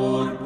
por